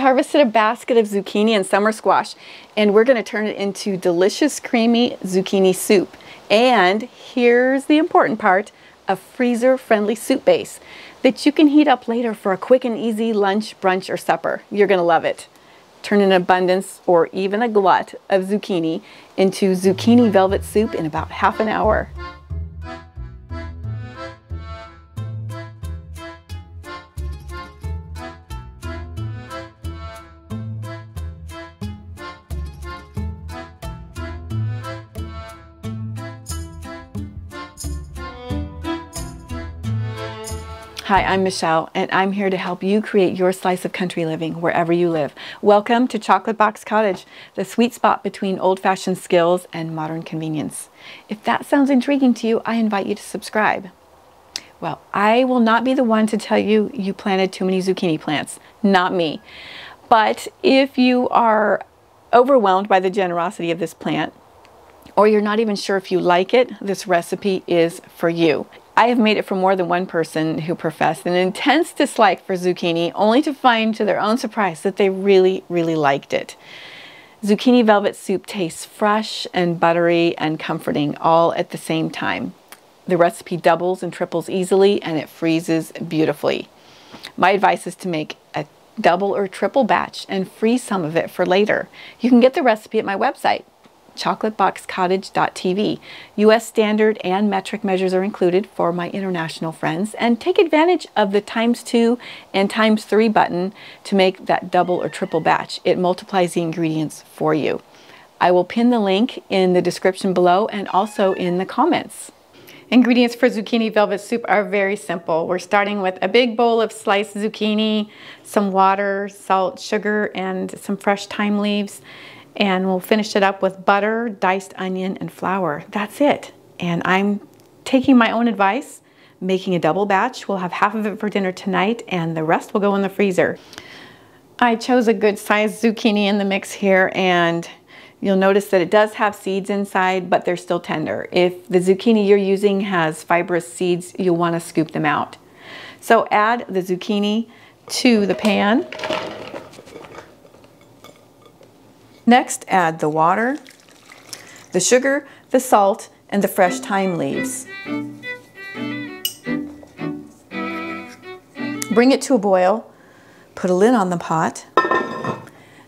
harvested a basket of zucchini and summer squash and we're gonna turn it into delicious creamy zucchini soup. And here's the important part, a freezer friendly soup base that you can heat up later for a quick and easy lunch, brunch, or supper. You're gonna love it. Turn an abundance or even a glut of zucchini into zucchini velvet soup in about half an hour. Hi, I'm Michelle, and I'm here to help you create your slice of country living wherever you live. Welcome to Chocolate Box Cottage, the sweet spot between old-fashioned skills and modern convenience. If that sounds intriguing to you, I invite you to subscribe. Well, I will not be the one to tell you you planted too many zucchini plants, not me. But if you are overwhelmed by the generosity of this plant, or you're not even sure if you like it, this recipe is for you. I have made it for more than one person who professed an intense dislike for zucchini, only to find to their own surprise that they really, really liked it. Zucchini velvet soup tastes fresh and buttery and comforting all at the same time. The recipe doubles and triples easily and it freezes beautifully. My advice is to make a double or triple batch and freeze some of it for later. You can get the recipe at my website, chocolateboxcottage.tv. US standard and metric measures are included for my international friends and take advantage of the times two and times three button to make that double or triple batch. It multiplies the ingredients for you. I will pin the link in the description below and also in the comments. Ingredients for zucchini velvet soup are very simple. We're starting with a big bowl of sliced zucchini, some water, salt, sugar, and some fresh thyme leaves and we'll finish it up with butter, diced onion, and flour. That's it. And I'm taking my own advice, making a double batch. We'll have half of it for dinner tonight and the rest will go in the freezer. I chose a good sized zucchini in the mix here and you'll notice that it does have seeds inside, but they're still tender. If the zucchini you're using has fibrous seeds, you'll want to scoop them out. So add the zucchini to the pan Next, add the water, the sugar, the salt, and the fresh thyme leaves. Bring it to a boil, put a lid on the pot,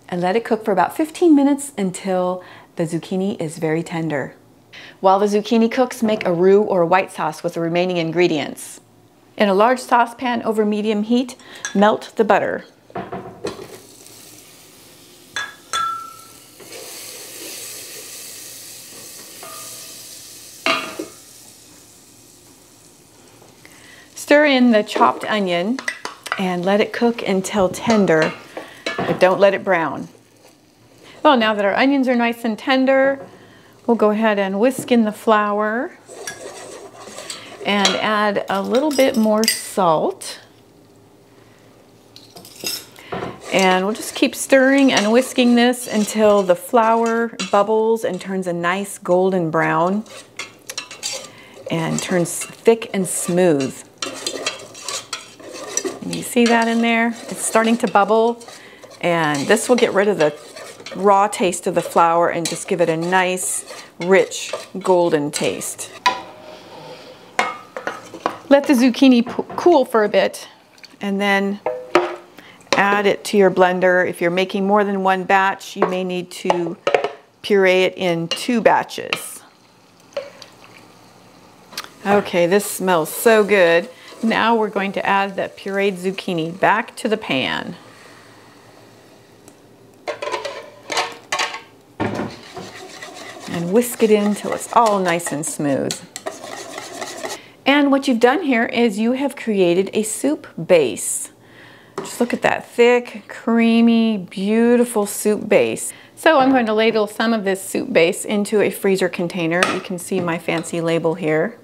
and let it cook for about 15 minutes until the zucchini is very tender. While the zucchini cooks, make a roux or white sauce with the remaining ingredients. In a large saucepan over medium heat, melt the butter. Stir in the chopped onion and let it cook until tender, but don't let it brown. Well, now that our onions are nice and tender, we'll go ahead and whisk in the flour and add a little bit more salt. And we'll just keep stirring and whisking this until the flour bubbles and turns a nice golden brown and turns thick and smooth. You see that in there? It's starting to bubble and this will get rid of the raw taste of the flour and just give it a nice, rich, golden taste. Let the zucchini cool for a bit and then add it to your blender. If you're making more than one batch, you may need to puree it in two batches. Okay, this smells so good. Now we're going to add that pureed zucchini back to the pan. And whisk it in till it's all nice and smooth. And what you've done here is you have created a soup base. Just look at that thick, creamy, beautiful soup base. So I'm going to ladle some of this soup base into a freezer container. You can see my fancy label here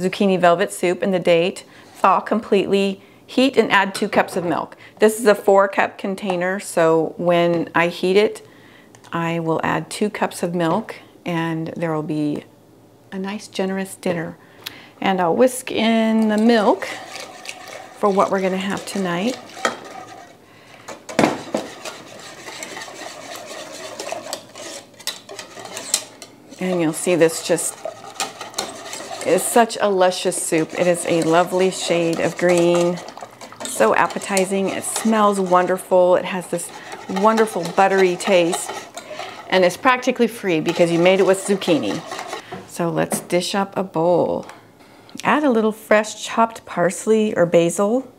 zucchini velvet soup and the date. Thaw completely, heat and add two cups of milk. This is a four cup container, so when I heat it, I will add two cups of milk and there will be a nice generous dinner. And I'll whisk in the milk for what we're gonna have tonight. And you'll see this just is such a luscious soup. It is a lovely shade of green. So appetizing. It smells wonderful. It has this wonderful buttery taste. And it's practically free because you made it with zucchini. So let's dish up a bowl. Add a little fresh chopped parsley or basil.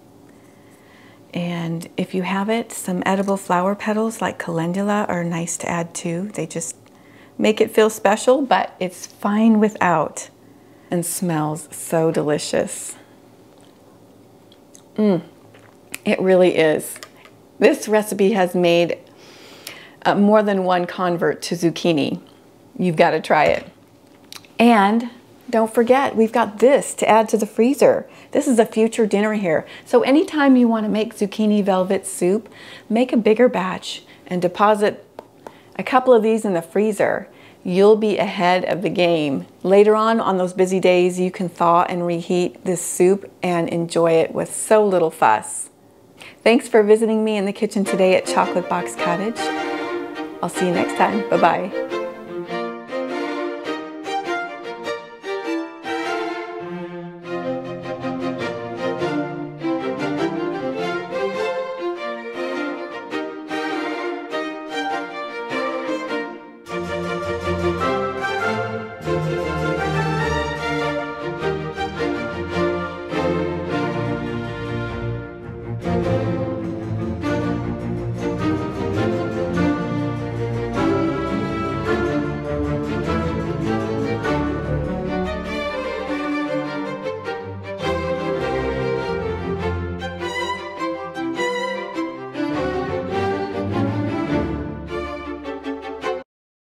And if you have it, some edible flower petals like calendula are nice to add too. They just make it feel special, but it's fine without and smells so delicious. Mmm, it really is. This recipe has made uh, more than one convert to zucchini. You've got to try it. And don't forget, we've got this to add to the freezer. This is a future dinner here. So anytime you want to make zucchini velvet soup, make a bigger batch and deposit a couple of these in the freezer. You'll be ahead of the game. Later on, on those busy days, you can thaw and reheat this soup and enjoy it with so little fuss. Thanks for visiting me in the kitchen today at Chocolate Box Cottage. I'll see you next time. Bye-bye.